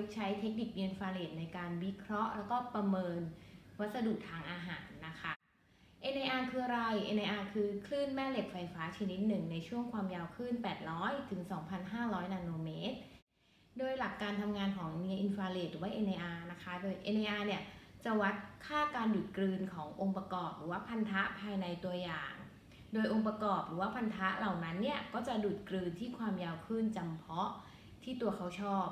ยุกต์ใช้เทคนิคอินฟาเรดในการวิเคราะห์ แล้วก็ประเมินวัสดุทางอาหารนะคะ NIR คืออะไร NIR คือคลื่นแม่เหล็กไฟฟ้าชนิดหนึ่ง ในช่วงความยาวคลื่น 800 ถึง 2,500 นาโนเมตร โดยหลักการทำงานของ Near Infrared หรือว่า NIR นะคะ โดย NIR เนี่ยจะวัดค่าการดูดกลืนขององค์ประกอบ หรือว่าพันธะภายในตัวอย่าง โดยองค์ประกอบหรือว่าพันธะเหล่านั้นเนี่ยก็จะดูดกลืนที่ความยาวคลื่นจำเพาะที่ตัวเขาชอบ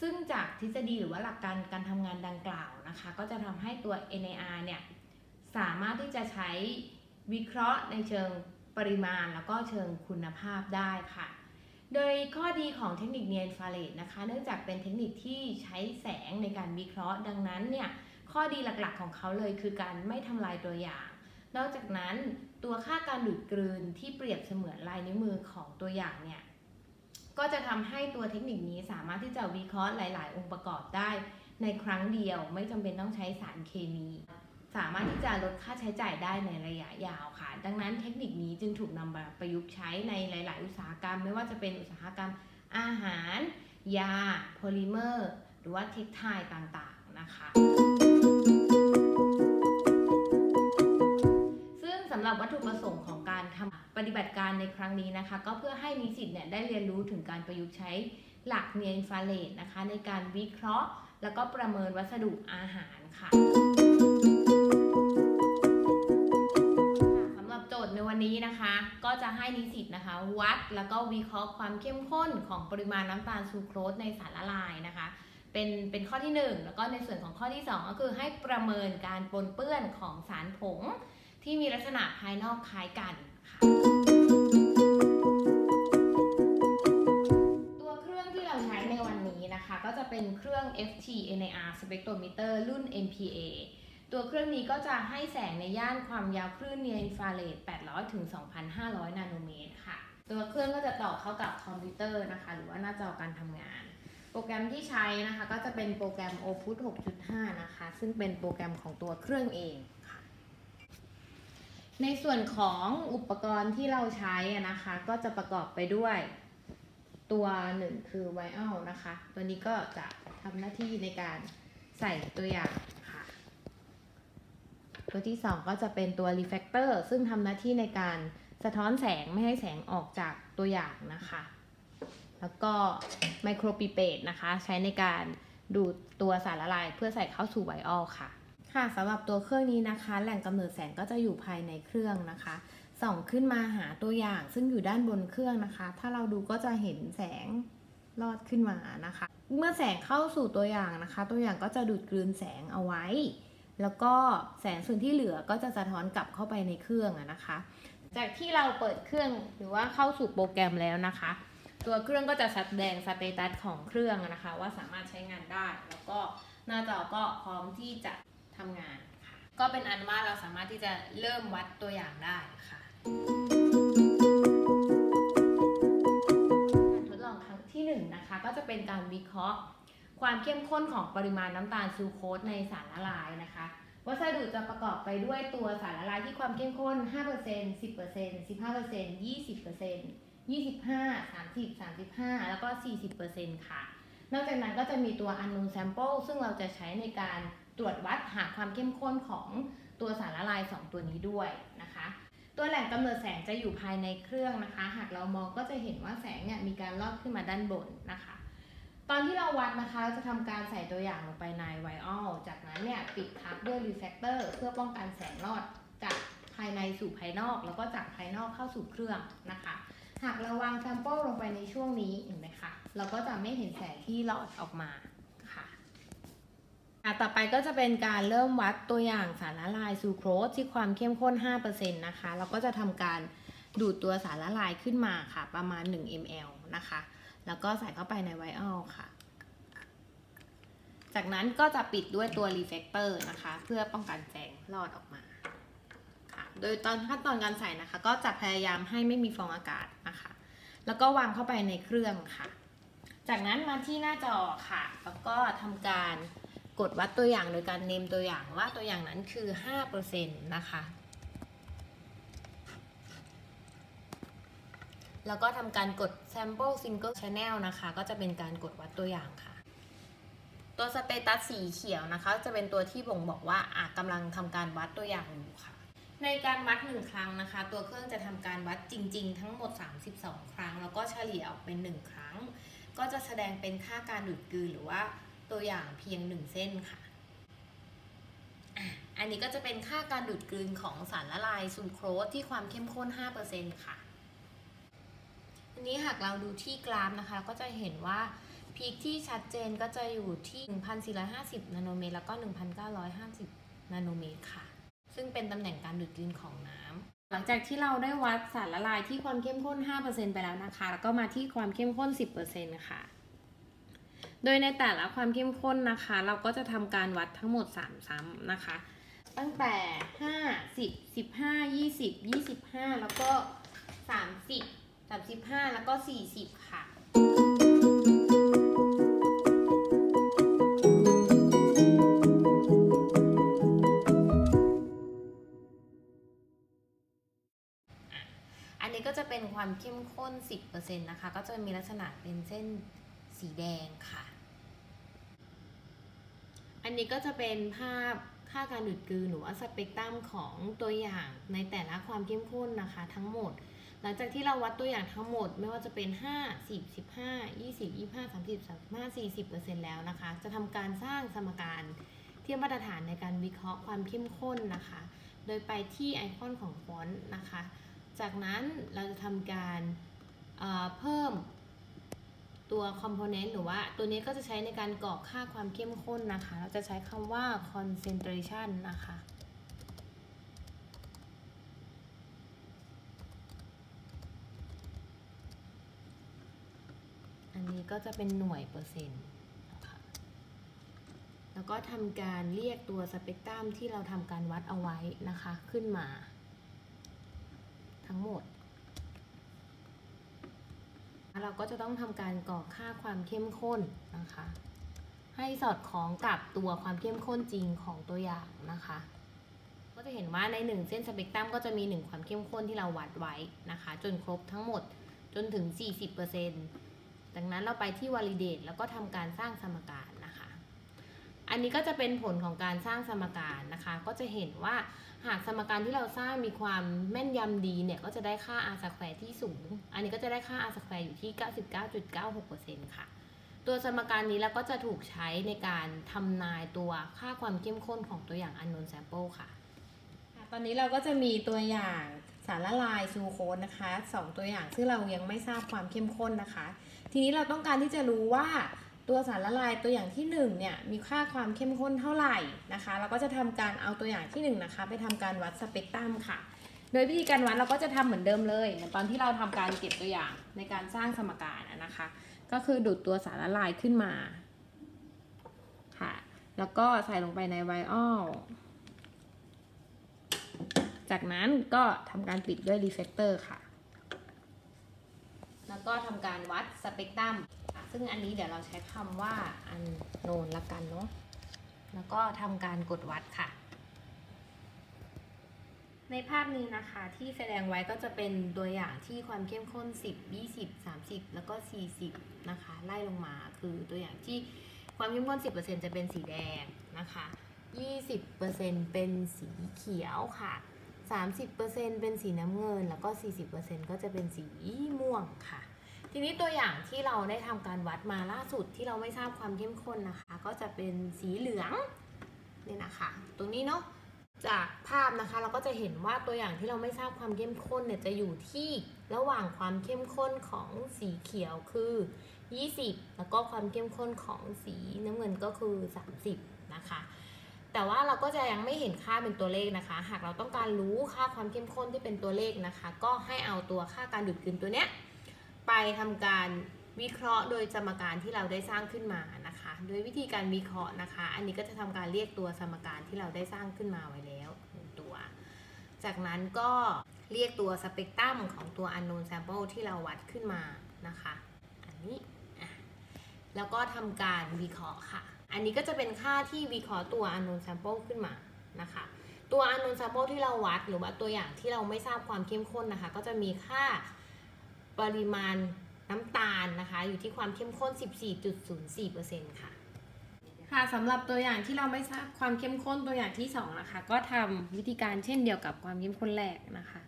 ซึ่งจากทฤษฎีหรือว่าหลักการการทำงานดังกล่าวนะคะ ก็จะทำให้ตัว NIR เนี่ยสามารถที่จะใช้วิเคราะห์ในเชิงปริมาณแล้วก็เชิงคุณภาพได้ค่ะ โดยข้อดีของเทคนิคเนียนฟาเรดนะคะ เนื่องจากเป็นเทคนิคที่ใช้แสงในการวิเคราะห์ ดังนั้นเนี่ยข้อดีหลักๆของเขาเลยคือการไม่ทำลายตัวอย่าง นอกจากนั้นตัวค่าการดูดกลืนที่เปรียบเสมือนลายนิ้วมือของตัวอย่างเนี่ย ก็จะทำให้ตัวเทคนิคนี้สามารถที่จะวิเคราะห์หลาย ๆ องค์ประกอบได้ในครั้งเดียวไม่จำเป็นต้องใช้สารเคมี สามารถที่จะลดค่าใช้จ่ายได้ในระยะยาวค่ะ ดังนั้นเทคนิคนี้จึงถูกนำมาประยุกต์ใช้ในหลาย ๆ อุตสาหกรรม ไม่ว่าจะเป็นอุตสาหกรรมอาหาร ยา โพลิเมอร์ หรือว่าเทคไทต่าง ๆ นะคะซึ่งสำหรับวัตถุประสงค์ของ ทำปฏิบัติการในครั้งนี้นะคะ ก็เพื่อให้นิสิตเนี่ยได้เรียนรู้ถึงการประยุกต์ใช้หลักเนียนฟาเรดนะคะ ในการวิเคราะห์ แล้วก็ประเมินวัสดุอาหารค่ะสำหรับโจทย์ในวันนี้นะคะ ก็จะให้นิสิตนะคะ วัดแล้วก็วิเคราะห์ความเข้มข้นของปริมาณน้ำตาลซูโครสในสารละลายนะคะเป็นเป็นข้อที่ 1 แล้วก็ในส่วนของข้อที่ 2 ก็คือให้ประเมินการปนเปื้อนของสารผง ที่มีลักษณะภายนอกคล้ายกัน ตัวเครื่องที่เราใช้ในวันนี้นะคะ ก็จะเป็นเครื่อง FT NIR Spectrometer รุ่น MPA ตัวเครื่องนี้ก็จะให้แสงในย่านความยาวคลื่นเนียอินฟราเรด800ถึง2,500 นาโนเมตรค่ะ ตัวเครื่องก็จะต่อเข้ากับคอมพิวเตอร์นะคะ หรือว่าหน้าจอการทำงาน โปรแกรมที่ใช้นะคะ ก็จะเป็นโปรแกรม Opus 6.5 นะคะ ซึ่งเป็นโปรแกรมของตัวเครื่องเอง ในส่วนของอุปกรณ์ที่เราใช้นะคะ ก็จะประกอบไปด้วยตัวหนึ่งคือไวอัลนะคะ ตัวนี้ก็จะทำหน้าที่ในการใส่ตัวอย่างค่ะ ตัวที่ 2 ก็จะเป็นตัว reflector ซึ่งทำหน้าที่ในการสะท้อนแสงไม่ให้แสงออกจากตัวอย่างนะคะ แล้วก็ไมโครปีเปตนะคะ ใช้ในการดูดตัวสารละลายเพื่อใส่เข้าสู่ไวอัลค่ะ ค่ะสำหรับตัวเครื่องนี้นะคะ แหล่งกำเนิดแสงก็จะอยู่ภายในเครื่องนะคะส่องขึ้นมาหาตัวอย่างซึ่งอยู่ด้านบนเครื่องนะคะ ถ้าเราดูก็จะเห็นแสงลอดขึ้นมานะคะ เมื่อแสงเข้าสู่ตัวอย่างนะคะ ตัวอย่างก็จะดูดกลืนแสงเอาไว้ แล้วก็แสงส่วนที่เหลือก็จะสะท้อนกลับเข้าไปในเครื่องนะคะ จากที่เราเปิดเครื่องหรือว่าเข้าสู่โปรแกรมแล้วนะคะ ตัวเครื่องก็จะแสดงสเตตัสของเครื่องนะคะ ว่าสามารถใช้งานได้ แล้วก็หน้าจอก็พร้อมที่จะ ทำงานค่ะ ก็เป็นอันว่าเราสามารถที่จะเริ่มวัดตัวอย่างได้ค่ะการทดลองครั้งที่1นงนะคะก็จะเป็นการวิเคราะห์ ความเข้มข้นของปริมาณน้ำตาลซูโคสในสารละลายนะคะวัสดุจะประกอบไปด้วยตัวสารละลายที่ความเข้มข้น 5% 10% 15% 20% 25 30 35 แล้วก็ 40%ค่ะ นอกจากนั้นก็จะมีตัว unknown sample ซึ่งเราจะใช้ในการ ตรวจวัดหาความเข้มข้นของตัวสารละลาย 2 ตัวนี้ด้วยนะคะ ตัวแหล่งกำเนิดแสงจะอยู่ภายในเครื่องนะคะ หากเรามองก็จะเห็นว่าแสงเนี่ยมีการลอดขึ้นมาด้านบนนะคะ ตอนที่เราวัดนะคะเราจะทำการใส่ตัวอย่างลงไปใน vial จากนั้นเนี่ยปิดทับด้วย reflector เพื่อป้องกันแสงลอดจากภายในสู่ภายนอก แล้วก็จากภายนอกเข้าสู่เครื่องนะคะ หากเราวาง sample ลงไปในช่วงนี้เห็นไหมคะเราก็จะไม่เห็นแสงที่ลอดออกมา ต่อไปก็จะเป็นการเริ่มวัดตัวอย่างสารละลายซูโครสที่ความเข้มข้น 5%นะคะ เราก็จะทำการดูดตัวสารละลายขึ้นมาค่ะ ประมาณ 1 ml นะคะ แล้วก็ใส่เข้าไปใน vial ค่ะ จากนั้นก็จะปิดด้วยตัว reflector นะคะ เพื่อป้องกันแสงลอดออกมาค่ะ โดยตอนขั้นตอนการใส่นะคะ ก็จะพยายามให้ไม่มีฟองอากาศนะคะ แล้วก็วางเข้าไปในเครื่องค่ะ จากนั้นมาที่หน้าจอค่ะ แล้วก็ทำการ กดวัดตัวอย่างโดยการ name ตัวอย่างว่าตัวอย่างนั้นคือ 5%นะคะ แล้วก็ทำการกด sample single channel นะคะ ก็จะเป็นการกดวัดตัวอย่างค่ะ ตัวสเตตัสสีเขียวนะคะ จะเป็นตัวที่บ่งบอกว่าอะกำลังทำการวัดตัวอย่างอยู่ค่ะ ในการวัดหนึ่งครั้งนะคะ ตัวเครื่องจะทำการวัดจริง ๆ ทั้งหมด 32 ครั้ง แล้วก็เฉลี่ยออกเป็น 1 ครั้ง ก็จะแสดงเป็นค่าการดูดกลืนหรือว่า ตัวอย่างเพียง 1 เส้นค่ะ อันนี้ก็จะเป็นค่าการดูดกลืนของสารละลายซูโครสที่ความเข้มข้น 5%ค่ะ อันนี้หากเราดูที่กราฟนะคะ ก็จะเห็นว่าพีคที่ชัดเจนก็จะอยู่ที่ 1,450 นาโนเมตร แล้วก็ 1,950 นาโนเมตรค่ะ ซึ่งเป็นตำแหน่งการดูดกลืนของน้ำหลังจากที่เราได้วัดสารละลายที่ความเข้มข้น 5%ไปแล้วนะคะ แล้วก็มาที่ความเข้มข้น 10%ค่ะ โดยในแต่ละความเข้มข้นนะคะ เราก็จะทำการวัดทั้งหมด 3 ซ้ำนะคะ ตั้งแต่ 5 10 15 20 25 แล้วก็ 30 35 แล้วก็ 40 ค่ะอันนี้ก็จะเป็นความเข้มข้น 10%นะคะ ก็จะมีลักษณะเป็นเส้นสีแดงค่ะ อันนี้ก็จะเป็นภาพค่าการดูดกลืนหรือว่าสเปกตรัมของตัวอย่างในแต่ละความเข้มข้นนะคะทั้งหมด หลังจากที่เราวัดตัวอย่างทั้งหมด ไม่ว่าจะเป็น 5 10 15 20 25 30 35 40 แล้วนะคะ จะทำการสร้างสมการเทียบมาตรฐานในการวิเคราะห์ความเข้มข้นนะคะ โดยไปที่ไอคอนของฟอนต์นะคะ จากนั้นเราจะทำการเเพิ่ม ตัว component หรือว่าตัวนี้ก็จะใช้ในการกรอกค่าความเข้มข้นนะคะ เราจะใช้คำว่า concentration นะคะอันนี้ก็จะเป็นหน่วยเปอร์เซ็นต์นะคะแล้วก็ทำการเรียกตัวสเปกตรัมที่เราทำการวัดเอาไว้นะคะ ขึ้นมา ทั้งหมด เราก็จะต้องทำการกรอกค่าความเข้มข้นนะคะ ให้สอดคล้องกับตัวความเข้มข้นจริงของตัวอย่างนะคะ ก็จะเห็นว่าใน 1 เส้นสเปกตรัมก็จะมี 1 ความเข้มข้นที่เราวัดไว้นะคะ จนครบทั้งหมดจนถึง 40%ดังนั้นเราไปที่ validate แล้วก็ทำการสร้างสมการนะคะ อันนี้ก็จะเป็นผลของการสร้างสมการนะคะ ก็จะเห็นว่า หากสมการที่เราสร้างมีความแม่นยำดีเนี่ยก็จะได้ค่า R square ที่สูง อันนี้ก็จะได้ค่า r สแควร์อยู่ที่ 99.96%ค่ะ ตัวสมการนี้แล้วก็จะถูกใช้ในการทำนายตัวค่าความเข้มข้นของตัวอย่าง unknown sample ค่ะ ตอนนี้เราก็จะมีตัวอย่างสารละลายซูโครสนะคะ 2 ตัวอย่างซึ่งเรายังไม่ทราบความเข้มข้นนะคะ ทีนี้เราต้องการที่จะรู้ว่า ตัวสารละลายตัวอย่างที่1เนี่ยมีค่าความเข้มข้นเท่าไหร่นะคะ เราก็จะทำการเอาตัวอย่างที่1นะคะไปทำการวัดสเปกตรัมค่ะ โดยวิธีการวัดเราก็จะทำเหมือนเดิมเลยเหมือนตอนที่เราทำการเก็บตัวอย่างในการสร้างสมการนะคะ ก็คือดูดตัวสารละลายขึ้นมาค่ะ แล้วก็ใส่ลงไปใน vial จากนั้นก็ทำการปิดด้วย reflector ค่ะ แล้วก็ทำการวัดสเปกตรัม ซึ่งอันนี้เดี๋ยวเราใช้คำว่าอันโนนละกันเนาะแล้วก็ทำการกดวัดค่ะ ในภาพนี้นะคะที่แสดงไว้ก็จะเป็นตัวอย่างที่ความเข้มข้น 10 20 30 แล้วก็ 40 นะคะ ไล่ลงมาคือตัวอย่างที่ความเข้มข้น 10%จะเป็นสีแดงนะคะ 20%เป็นสีเขียวค่ะ 30%เป็นสีน้ำเงิน แล้วก็ 40%ก็จะเป็นสีม่วงค่ะ ทีนี้ตัวอย่างที่เราได้ทำการวัดมาล่าสุดที่เราไม่ทราบความเข้มข้นนะคะ ก็จะเป็นสีเหลืองนี่นะคะ ตรงนี้เนาะจากภาพนะคะเราก็จะเห็นว่าตัวอย่างที่เราไม่ทราบความเข้มข้นเนี่ยจะอยู่ที่ระหว่างความเข้มข้นของสีเขียวคือ 20 แล้วก็ความเข้มข้นของสีน้ำเงินก็คือ 30 นะคะ แต่ว่าเราก็จะยังไม่เห็นค่าเป็นตัวเลขนะคะ หากเราต้องการรู้ค่าความเข้มข้นที่เป็นตัวเลขนะคะ ก็ให้เอาตัวค่าการดูดกลืนตัวเนี้ย ไปทำการวิเคราะห์โดยสมการที่เราได้สร้างขึ้นมานะคะโดยวิธีการวิเคราะห์นะคะ อันนี้ก็จะทำการเรียกตัวสมการที่เราได้สร้างขึ้นมาไว้แล้วหนึ่งตัว จากนั้นก็เรียกตัวสเปกตรัมของตัว unknown sample ที่เราวัดขึ้นมานะคะ อันนี้แล้วก็ทำการวิเคราะห์ค่ะ อันนี้ก็จะเป็นค่าที่วิเคราะห์ตัว unknown sample ขึ้นมานะคะตัว unknown sample ที่เราวัดหรือว่าตัวอย่างที่เราไม่ทราบความเข้มข้นนะคะ ก็จะมีค่า ปริมาณน้ำตาลนะคะ อยู่ที่ความเข้มข้น 14.04%ค่ะ ค่ะสำหรับตัวอย่างที่เราไม่ทราบความเข้มข้นตัวอย่างที่สองนะคะ ก็ทำวิธีการเช่นเดียวกับความเข้มข้นแรกนะคะ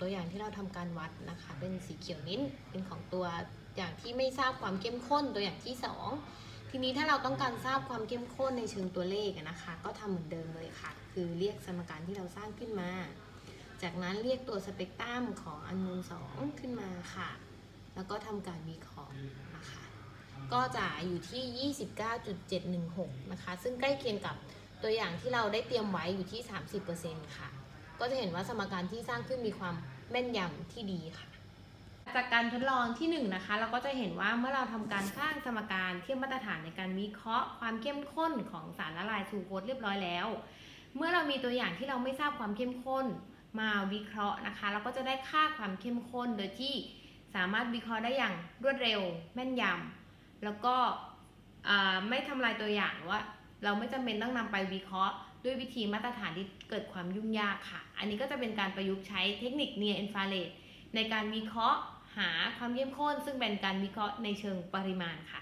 ตัวอย่างที่เราทำการวัดนะคะ เป็นสีเขียวนิ้นเป็นของตัวอย่างที่ไม่ทราบความเข้มข้นตัวอย่างที่ 2 ทีนี้ถ้าเราต้องการทราบความเข้มข้นในเชิงตัวเลขนะคะ ก็ทำเหมือนเดิมเลยค่ะ คือเรียกสมการที่เราสร้างขึ้นมา จากนั้นเรียกตัวสเปกตรัมของอันนูน2ขึ้นมาค่ะ แล้วก็ทำการวิเคราะห์นะคะ ก็จะอยู่ที่ 29.716 นะคะ ซึ่งใกล้เคียงกับตัวอย่างที่เราได้เตรียมไว้อยู่ที่ 30%ค่ะ ก็จะเห็นว่าสมการที่สร้างขึ้นมีความ แม่นยำที่ดีค่ะ จากการทดลองที่1นงนะคะ เราก็จะเห็นว่าเมื่อเราทำการสร้างสมการเทียบมาตรฐานในการวิเคราะห์ ความเข้มข้นของสารละลายซูโคสเรียบร้อยแล้ว เมื่อเรามีตัวอย่างที่เราไม่ทราบความเข้มข้นมาวิเคราะห์นะคะ เราก็จะได้ค่าความเข้มข้นโดยที่สามารถวิเคราะห์ได้อย่างรวดเร็ว แม่นยำแล้วก็ไม่ทำลายตัวอย่างว่า เราไม่จำเป็นต้องนำไปวิเคราะห์ ด้วยวิธีมาตรฐานที่เกิดความยุ่งยากค่ะ อันนี้ก็จะเป็นการประยุกต์ใช้เทคนิค near infrared ในการวิเคราะห์หาความเข้มข้น ซึ่งเป็นการวิเคราะห์ในเชิงปริมาณค่ะ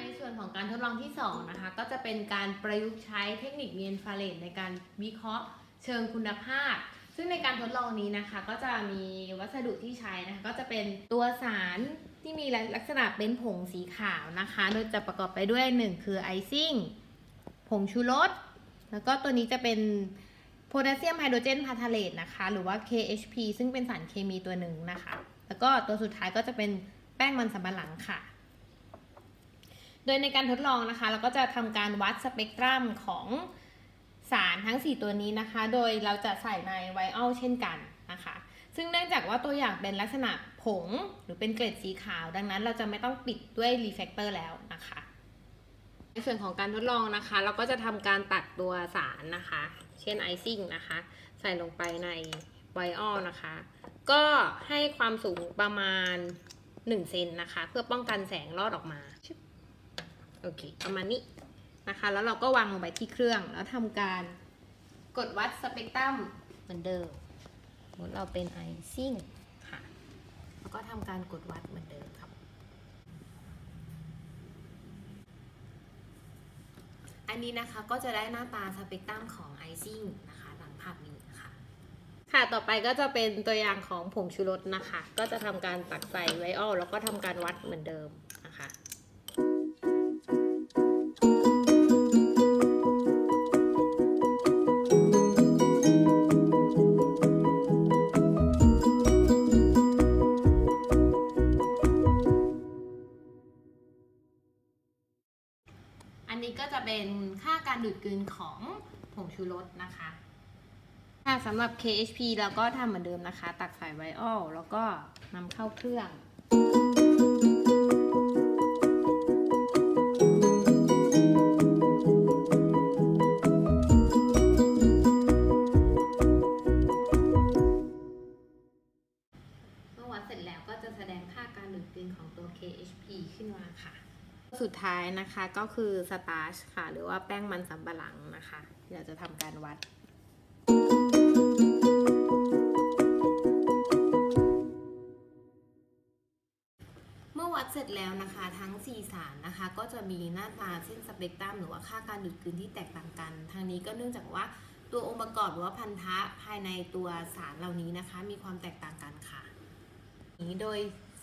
ในส่วนของการทดลองที่2นะคะก็จะเป็นการประยุกต์ใช้เทคนิค near infrared ในการวิเคราะห์เชิงคุณภาพ ซึ่งในการทดลองนี้นะคะ ก็จะมีวัสดุที่ใช้นะคะ ก็จะเป็นตัวสารที่มีลักษณะเป็นผงสีขาวนะคะ โดยจะประกอบไปด้วย 1 คือ icing ผงชูรสแล้วก็ตัวนี้จะเป็นโพแทสเซียมไฮโดรเจนพทาเลตนะคะ หรือว่า KHP ซึ่งเป็นสารเคมีตัวหนึ่งนะคะ แล้วก็ตัวสุดท้ายก็จะเป็นแป้งมันสำปะหลังค่ะ โดยในการทดลองนะคะ เราก็จะทำการวัดสเปกตรัมของ สารทั้ง 4 ตัวนี้นะคะ โดยเราจะใส่ใน vial เช่นกันนะคะ ซึ่งเนื่องจากว่าตัวอย่างเป็นลักษณะผงหรือเป็นเกล็ดสีขาว ดังนั้นเราจะไม่ต้องปิดด้วย reflector แล้วนะคะ ในส่วนของการทดลองนะคะ เราก็จะทำการตักตัวสารนะคะ เช่น icing นะคะ ใส่ลงไปใน vial นะคะ ก็ให้ความสูงประมาณ1เซนนะคะ เพื่อป้องกันแสงลอดออกมา โอเค ประมาณนี้ นะคะ แล้วเราก็วางลงไปที่เครื่อง แล้วทำการกดวัดสเปกตรัมเหมือนเดิมสมมติเราเป็นไอซิ่งค่ะ แล้วก็ทำการกดวัดเหมือนเดิมครับ อันนี้นะคะก็จะได้หน้าตาสเปกตรัมของไอซิ่งนะคะดังภาพนี้นะคะค่ะ ต่อไปก็จะเป็นตัวอย่างของผงชูรสนะคะ ก็จะทำการตักใส่ไวออลแล้วก็ทำการวัดเหมือนเดิม ค่าการดูดกลืนของผงชูรสนะคะค่ะสำหรับ KHP เราก็ทำเหมือนเดิมนะคะ ตักใส่ไวออลแล้วก็นำเข้าเครื่องายนะคะก็คือสตาร์ชค่ะ หรือว่าแป้งมันสำปะหลังนะคะเดี๋ยวจะทำการวัด เมื่อวัดเสร็จแล้วนะคะทั้ง 4 สารนะคะ ก็จะมีหน้าตาเส้นสเปกตรัมหรือว่าค่าการดูดกลืนที่แตกต่างกัน ทางนี้ก็เนื่องจากว่าตัวองค์ประกอบหรือว่าพันธะภายในตัวสารเหล่านี้นะคะ มีความแตกต่างกันค่ะนี้โดย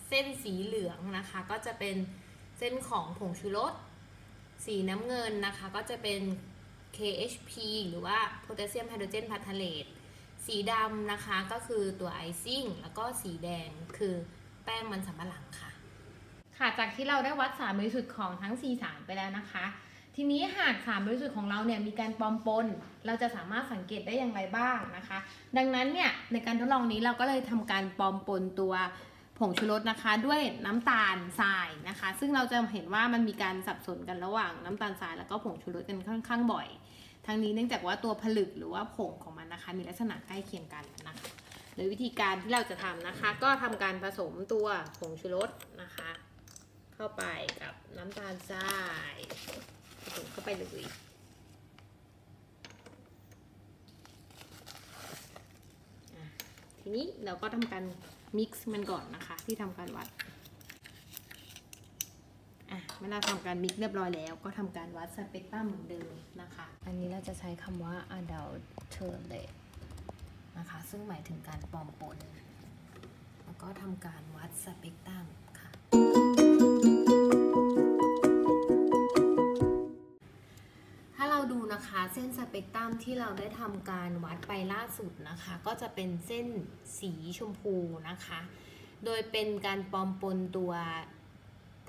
เส้นสีเหลืองนะคะก็จะเป็น เส้นของผงชูรส สีน้ำเงินนะคะก็จะเป็น KHP หรือว่าโพแทสเซียมไฮโดรเจนพาทเลตสีดำนะคะก็คือตัวไอซิ่ง แล้วก็สีแดงคือแป้งมันสำปะหลังค่ะ ค่ะ จากที่เราได้วัดสารบริสุทธิ์ของทั้ง 4 สารไปแล้วนะคะ ทีนี้หากสารบริสุทธิ์ของเราเนี่ยมีการปลอมปน เราจะสามารถสังเกตได้อย่างไรบ้างนะคะ ดังนั้นเนี่ยในการทดลองนี้เราก็เลยทำการปลอมปนตัว ผงชูรสนะคะด้วยน้ำตาลทรายนะคะ ซึ่งเราจะเห็นว่ามันมีการสับสนกันระหว่างน้ำตาลทรายแล้วก็ผงชูรสกันค่อนข้างบ่อย ทั้งนี้เนื่องจากว่าตัวผลึกหรือว่าผงของมันนะคะ มีลักษณะใกล้เคียงกันนะคะโดยวิธีการที่เราจะทำนะคะ ก็ทำการผสมตัวผงชูรสนะคะ เข้าไปกับน้ำตาลทรายผสมเข้าไปเลยทีนี้เราก็ทำการ มิกซ์มันก่อนนะคะ ที่ทำการวัดอะเมื่อเราทำการมิกซ์เรียบร้อยแล้ว ก็ทำการวัดสเปกตรัมเหมือนเดิมนะคะ อันนี้เราจะใช้คำว่า adulterate นะคะ ซึ่งหมายถึงการปลอมปน แล้วก็ทำการวัดสเปกตรัม นะคะ เส้นสเปกตรัมที่เราได้ทำการวัดไปล่าสุดนะคะ ก็จะเป็นเส้นสีชมพูนะคะ โดยเป็นการปลอมปนตัว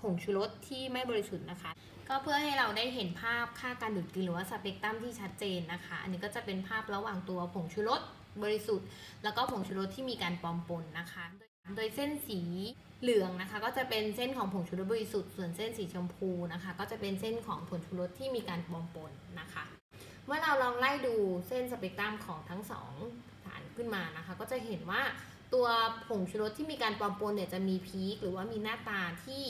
ผงชูรสที่ไม่บริสุทธิ์นะคะ ก็เพื่อให้เราได้เห็นภาพค่าการดูดกลืนหรือว่าสเปกตรัมที่ชัดเจนนะคะ อันนี้ก็จะเป็นภาพระหว่างตัวผงชูรสบริสุทธิ์ แล้วก็ผงชูรสที่มีการปลอมปนนะคะ โดยเส้นสีเหลืองนะคะ ก็จะเป็นเส้นของผงชูรสบริสุทธิ์ ส่วนเส้นสีชมพูนะคะ ก็จะเป็นเส้นของผงชูรสที่มีการปลอมปนนะคะ เมื่อเราลองไล่ดูเส้นสเปกตรัมของทั้งสองสารขึ้นมานะคะ ก็จะเห็นว่าตัวผงชูรสที่มีการปลอมปนเนี่ยจะมี peak หรือว่ามีหน้าตาที่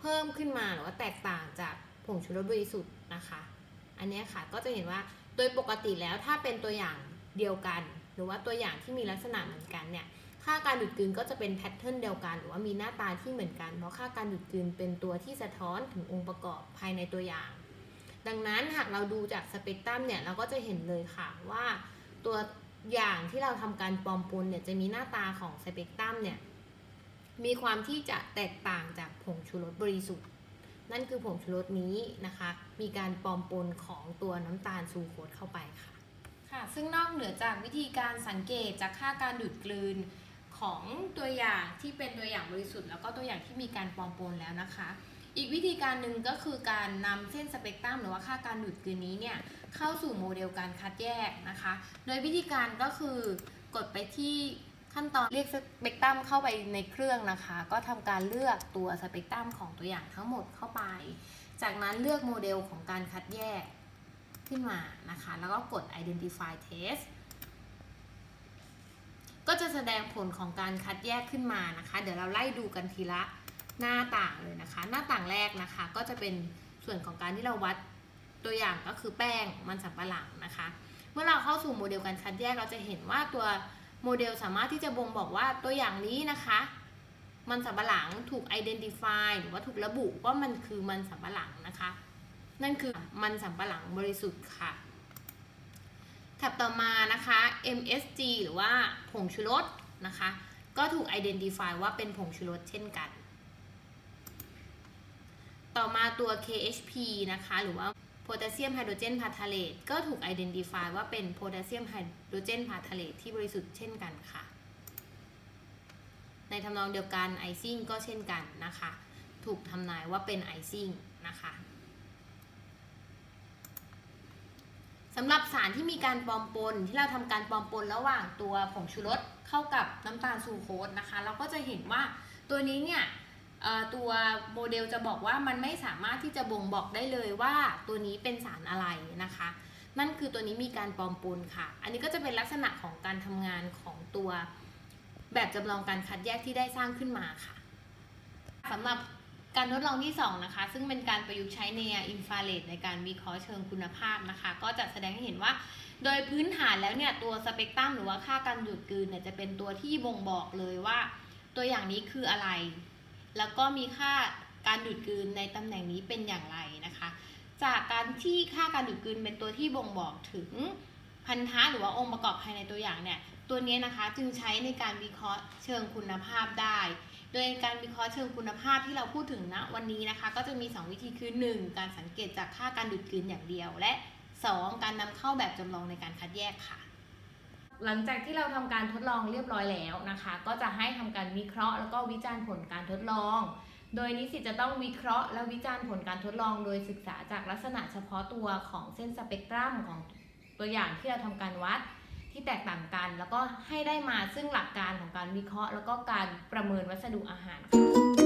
เพิ่มขึ้นมาหรือว่าแตกต่างจากผงชูรสบริสุทธิ์นะคะ อันนี้ค่ะก็จะเห็นว่าโดยปกติแล้วถ้าเป็นตัวอย่างเดียวกัน หรือว่าตัวอย่างที่มีลักษณะเหมือนกันเนี่ยค่าการดูดกลืนก็จะเป็น pattern เดียวกัน หรือว่ามีหน้าตาที่เหมือนกัน เพราะค่าการดูดกลืนเป็นตัวที่สะท้อนถึงองค์ประกอบภายในตัวอย่าง ดังนั้นหากเราดูจากสเปกตรัมเนี่ยเราก็จะเห็นเลยค่ะว่าตัวอย่างที่เราทำการปลอมปนเนี่ยจะมีหน้าตาของสเปกตรัมเนี่ยมีความที่จะแตกต่างจากผงชูรสบริสุทธิ์ นั่นคือผงชูรสนี้นะคะ มีการปลอมปนของตัวน้ำตาลซูโคสเข้าไปค่ะค่ะ ซึ่งนอกเหนือจากวิธีการสังเกตจากค่าการดูดกลืนของตัวอย่างที่เป็นตัวอย่างบริสุทธิ์ แล้วก็ตัวอย่างที่มีการปลอมปนแล้วนะคะ อีกวิธีการหนึ่งก็คือการนำเส้นสเปกตรัมหรือว่าค่าการดูดกลืนนี้เนี่ยเข้าสู่โมเดลการคัดแยกนะคะ โดยวิธีการก็คือกดไปที่ขั้นตอนเรียกสเปกตรัมเข้าไปในเครื่องนะคะ ก็ทำการเลือกตัวสเปกตรัมของตัวอย่างทั้งหมดเข้าไป จากนั้นเลือกโมเดลของการคัดแยกขึ้นมานะคะ แล้วก็กด identify test ก็จะแสดงผลของการคัดแยกขึ้นมานะคะ เดี๋ยวเราไล่ดูกันทีละ หน้าต่างเลยนะคะ หน้าต่างแรกนะคะก็จะเป็นส่วนของการที่เราวัดตัวอย่างก็คือแป้งมันสำปะหลังนะคะ เมื่อเราเข้าสู่โมเดลการคัดแยกเราจะเห็นว่าตัวโมเดลสามารถที่จะบ่งบอกว่าตัวอย่างนี้นะคะ มันสำปะหลังถูก identify หรือว่าถูกระบุว่ามันคือมันสำปะหลังนะคะ นั่นคือมันสำปะหลังบริสุทธิ์ค่ะแถับต่อมานะคะ MSG หรือว่าผงชูรสนะคะ ก็ถูก identify ว่าเป็นผงชูรสเช่นกัน ต่อมาตัว KHP นะคะ หรือว่าโพแทสเซียมไฮโดรเจนพทาเลตก็ถูก identify ว่าเป็นโพแทสเซียมไฮโดรเจนพทาเลตที่บริสุทธิ์เช่นกันค่ะ ในทำนองเดียวกัน icing ก็เช่นกันนะคะ ถูกทำนายว่าเป็น icing นะคะสำหรับสารที่มีการปลอมปนที่เราทำการปลอมปนระหว่างตัวผงชูรสเข้ากับน้ำตาลซูโคสนะคะ เราก็จะเห็นว่าตัวนี้เนี่ย ตัวโมเดลจะบอกว่ามันไม่สามารถที่จะบ่งบอกได้เลยว่าตัวนี้เป็นสารอะไรนะคะ นั่นคือตัวนี้มีการปลอมปนค่ะ อันนี้ก็จะเป็นลักษณะของการทำงานของตัวแบบจำลองการคัดแยกที่ได้สร้างขึ้นมาค่ะสำหรับการทดลองที่ 2 นะคะ ซึ่งเป็นการประยุกต์ใช้ในอินฟราเรดในการวิเคราะห์เชิงคุณภาพนะคะ ก็จะแสดงให้เห็นว่า โดยพื้นฐานแล้วเนี่ย ตัวสเปกตรัมหรือว่าค่าการดูดกลืนเนี่ยจะเป็นตัวที่บ่งบอกเลยว่า ตัวอย่างนี้คืออะไร แล้วก็มีค่าการดูดกลืนในตำแหน่งนี้เป็นอย่างไรนะคะ จากการที่ค่าการดูดกลืนเป็นตัวที่บ่งบอกถึงพันธะหรือว่าองค์ประกอบภายในตัวอย่างเนี่ยตัวนี้นะคะจึงใช้ในการวิเคราะห์เชิงคุณภาพได้ โดยการวิเคราะห์เชิงคุณภาพที่เราพูดถึงณวันนี้นะคะ ก็จะมี 2 วิธีคือ 1. การสังเกตจากค่าการดูดกลืนอย่างเดียว และ 2. การนำเข้าแบบจำลองในการคัดแยกค่ะ หลังจากที่เราทำการทดลองเรียบร้อยแล้วนะคะ ก็จะให้ทำการวิเคราะห์แล้วก็วิจารณ์ผลการทดลอง โดยนิสิตจะต้องวิเคราะห์และวิจารณ์ผลการทดลอง โดยศึกษาจากลักษณะเฉพาะตัวของเส้นสเปกตรัมของตัวอย่างที่เราทำการวัดที่แตกต่างกัน แล้วก็ให้ได้มาซึ่งหลักการของการวิเคราะห์ แล้วก็การประเมินวัสดุอาหารค่ะ